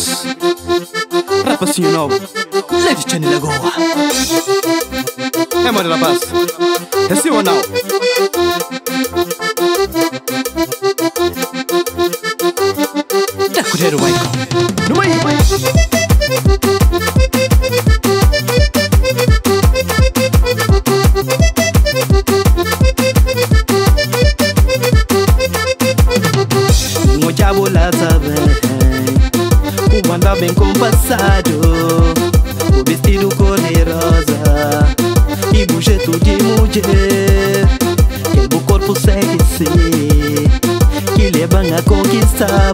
Rapaz, rapazinho novo, leve Chani Lagoa. É, mano, rapaz, é sim ou não? Tá colher o Michael, no meio. Ngojabula sabe Bem compassado. O vestido cor-de-rosa E o jeito de mulher. Que o corpo sexy Que leva a conquistar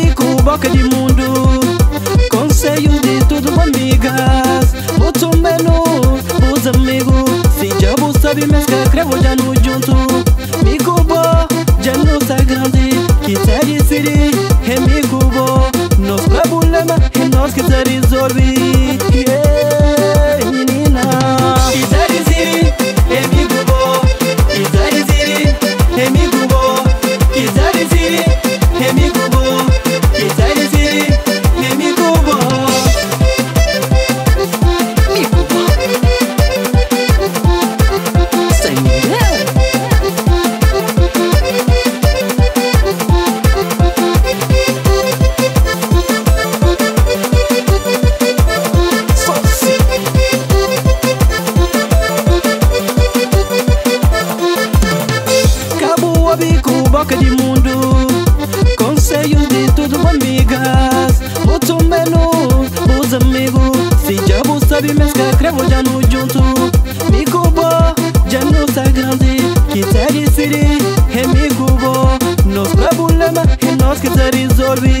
Bico, boca de mundo. Conselho de tudo, amigas. Muito menos os amigos. Se vos sabe, mas que cravo já no junto. Mico bo, já não está grande. Quiser decidir, é mico bo Nos problema é nós que se resolve. Yeah, menina. Quiser decidir, é mico bo Quiser decidir, é mico bo boca de mundo. Conselho de tudo, amigas. Muito menos os amigos. Se vos sabe, mas que cravo já no junto. Mico bo, já não está grande. Quiser decidir, é mico bo Nos problema é nós que se resolve